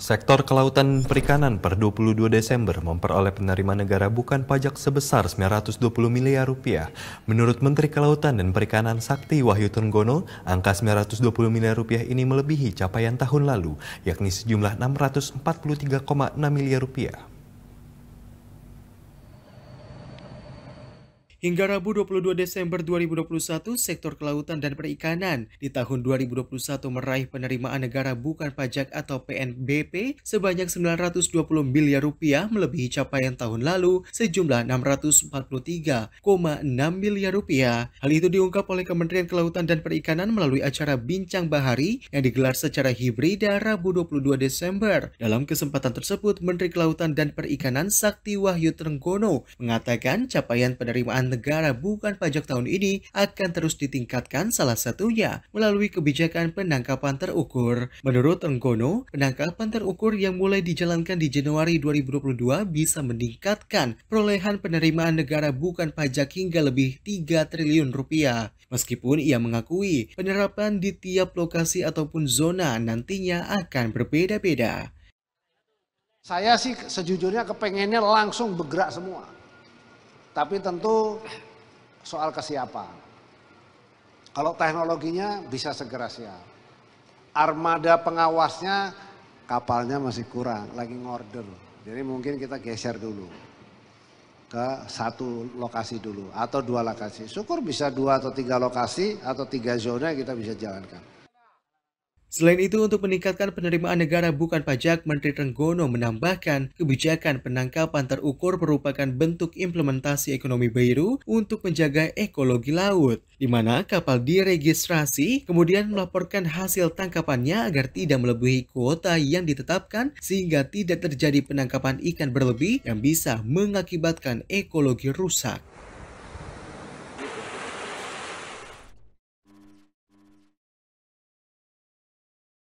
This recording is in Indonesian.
Sektor kelautan perikanan per 22 Desember memperoleh penerimaan negara bukan pajak sebesar 920 miliar rupiah. Menurut Menteri Kelautan dan Perikanan Sakti Wahyu Tenggono, angka 920 miliar rupiah ini melebihi capaian tahun lalu, yakni sejumlah 643,6 miliar rupiah. Hingga Rabu 22 Desember 2021, sektor kelautan dan perikanan di tahun 2021 meraih penerimaan negara bukan pajak atau PNBP sebanyak 920 miliar rupiah melebihi capaian tahun lalu sejumlah 643,6 miliar rupiah. Hal itu diungkap oleh Kementerian Kelautan dan Perikanan melalui acara Bincang Bahari yang digelar secara hibrida Rabu 22 Desember. Dalam kesempatan tersebut, Menteri Kelautan dan Perikanan Sakti Wahyu Trenggono mengatakan capaian penerimaan negara bukan pajak tahun ini akan terus ditingkatkan salah satunya melalui kebijakan penangkapan terukur. Menurut Enggono, penangkapan terukur yang mulai dijalankan di Januari 2022 bisa meningkatkan perolehan penerimaan negara bukan pajak hingga lebih 3 triliun rupiah. Meskipun ia mengakui penerapan di tiap lokasi ataupun zona nantinya akan berbeda-beda. Saya sih sejujurnya kepengennya langsung bergerak semua. Tapi tentu soal kesiapan. Kalau teknologinya bisa segera siap. Armada pengawasnya kapalnya masih kurang, lagi ngorder. Jadi mungkin kita geser dulu ke satu lokasi dulu atau dua lokasi. Syukur bisa dua atau tiga lokasi atau tiga zona kita bisa jalankan. Selain itu, untuk meningkatkan penerimaan negara bukan pajak, Menteri Trenggono menambahkan kebijakan penangkapan terukur merupakan bentuk implementasi ekonomi baru untuk menjaga ekologi laut, di mana kapal diregistrasi kemudian melaporkan hasil tangkapannya agar tidak melebihi kuota yang ditetapkan sehingga tidak terjadi penangkapan ikan berlebih yang bisa mengakibatkan ekologi rusak.